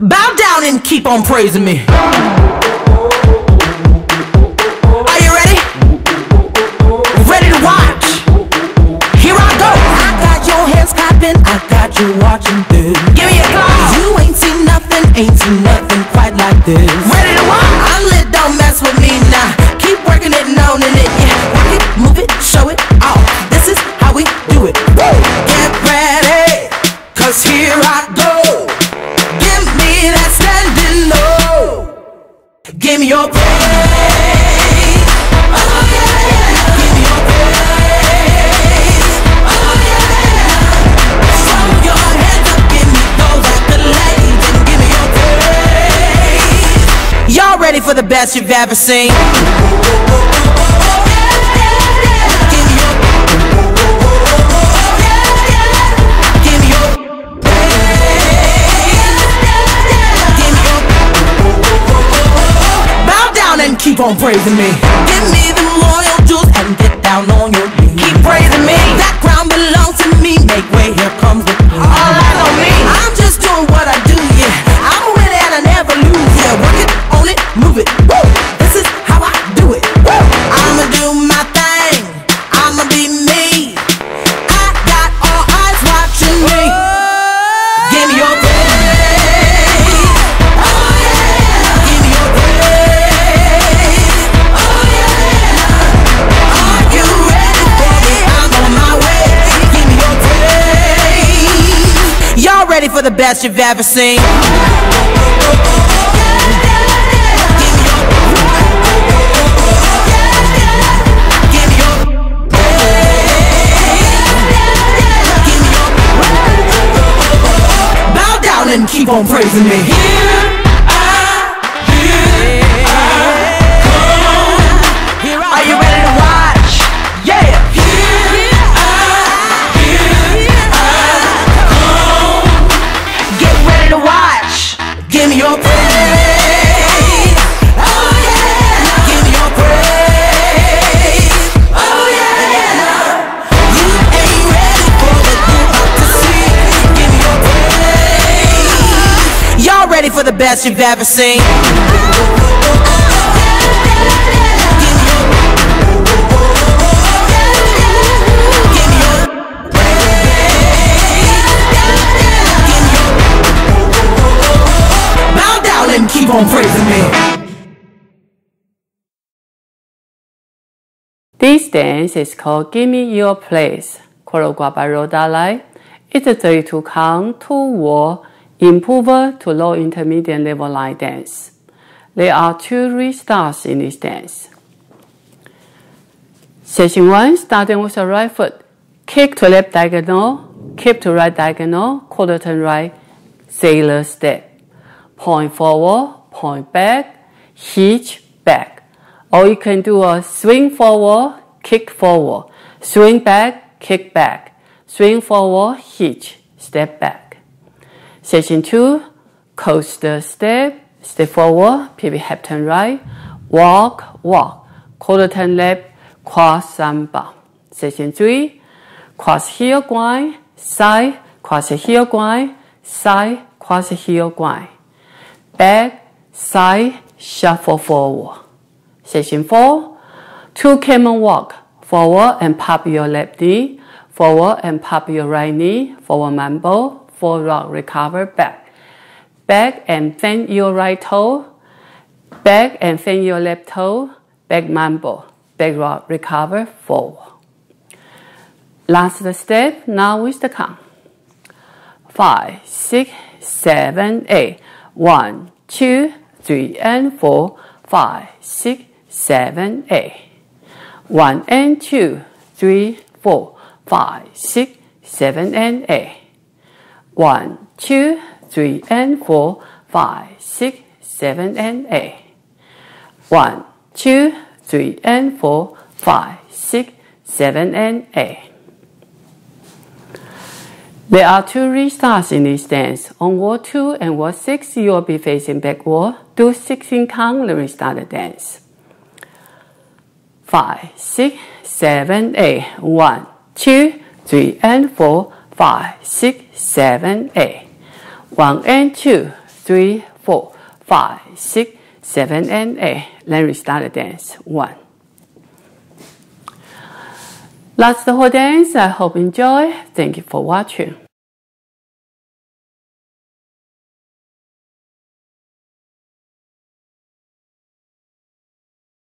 Bow down and keep on praising me. Are you ready? Ready to watch? Here I go. I got your hands clapping, I got you watching this. Give me a clap. You ain't seen nothing, ain't seen nothing quite like this. Give me your praise. Oh yeah. Give me your praise. Oh yeah. Your hands up, me and give me your praise. Y'all ready for the best you've ever seen? Keep on praising me. Give me the royal jewels and get down on your ready for the best you've ever seen? Bow down and keep on praising me. Y'all ready for the best you've ever seen? Keep on praising me. This dance is called Give Me Your Praise, choreographed by Rhoda Lai. It's a 32 count, two wall, improver to low intermediate level line dance. There are two restarts in this dance. Session 1, starting with the right foot. Kick to left diagonal, kick to right diagonal, quarter turn right, sailor step. Point forward, point back, hitch back. Or you can do a swing forward, kick forward, swing back, kick back, swing forward, hitch, step back. Section 2, coaster step, step forward, pivot half turn right, walk, walk, quarter turn left, cross samba. Section 3, cross heel grind, side, cross heel grind, side, cross heel grind. Back, side, shuffle forward. Section 4, two camel walk, forward and pop your left knee, forward and pop your right knee, forward mambo, forward recover, back. Back and bend your right toe, back and bend your left toe, back mambo, back rock, recover, forward. Last step, now with the count. Five, six, seven, eight. One, two, three, and four. four, five, six, seven, eight. One and two, three, four, five, six, seven, and eight. One, two, three, and four, five, six, seven, and eight. One, two, three, and four, five, six, seven, and eight. There are two restarts in this dance. On wall 2 and wall 6, you will be facing backward. Do 16 count, then restart the dance. 5, 6, 7, 8. 1, 2, 3, and 4, 5, 6, 7, 8. 1 and 2, three, four, five, six, seven, and eight. Then restart the dance. One. That's the whole dance. I hope you enjoy. Thank you for watching.